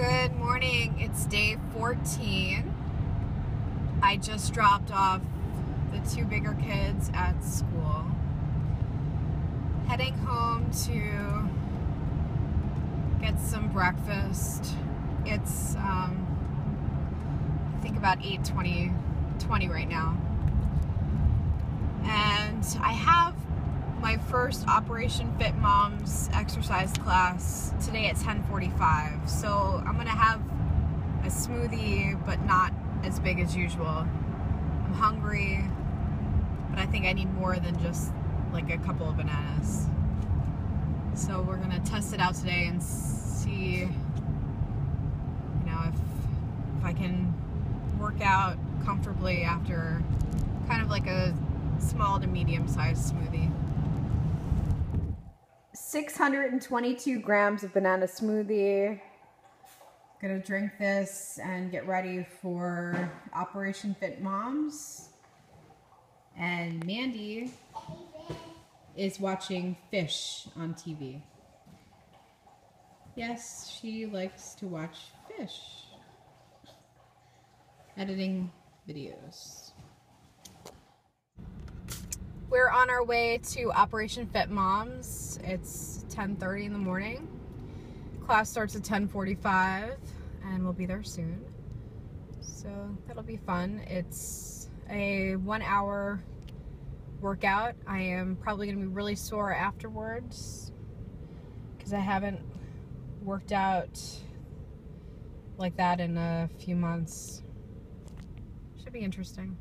6:17. I just dropped off the two bigger kids at school. Heading home to get some breakfast. It's um, I think about 8:20 20 right now. And I have my first Operation Fit Moms exercise class today at 10:45. So I'm to have a smoothie but not as big as usual. I'm hungry, but I think I need more than just like a couple of bananas. So we're gonna test it out today and see, you know, if if I can work out comfortably after kind of like a small to medium sized smoothie. 622 grams of banana smoothie. Gonna drink this and get ready for Operation Fit Moms. And Mandy is watching fish on TV. Yes, she likes to watch fish. Editing videos. We're on our way to Operation Fit Moms. It's 10:30 in the morning. Class starts at 10:45 and we'll be there soon. So that'll be fun. It's a 1 hour workout. I am probably going to be really sore afterwards cuz I haven't worked out like that in a few months. Should be interesting.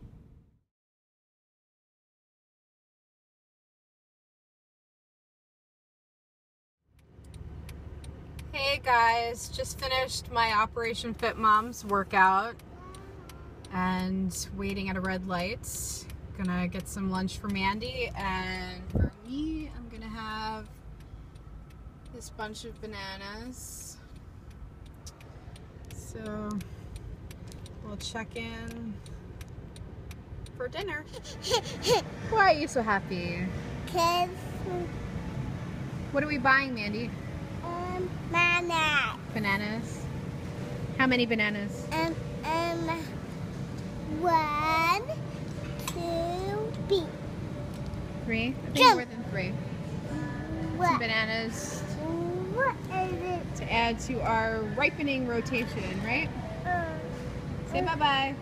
Hey guys, just finished my Operation Fit Moms workout and waiting at a red light. Gonna get some lunch for Mandy and for me, I'm gonna have this bunch of bananas. So we'll check in for dinner. Why are you so happy? Cause What are we buying, Mandy? Um banana Bananas. How many bananas? um um one two three Three? I think Jump. more than three. what Bananas what is it to add to our ripening rotation, right? uh, Say bye-bye.